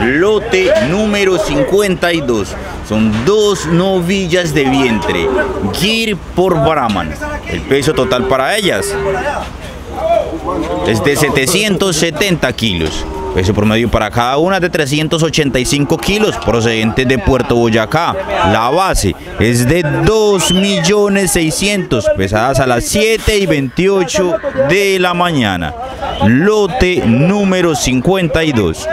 Lote número 52. Son dos novillas de vientre. Gir por Brahman. El peso total para ellas es de 770 kilos. Peso promedio para cada una de 385 kilos procedentes de Puerto Boyacá. La base es de 2.600.000 pesadas a las 7 y 28 de la mañana. Lote número 52.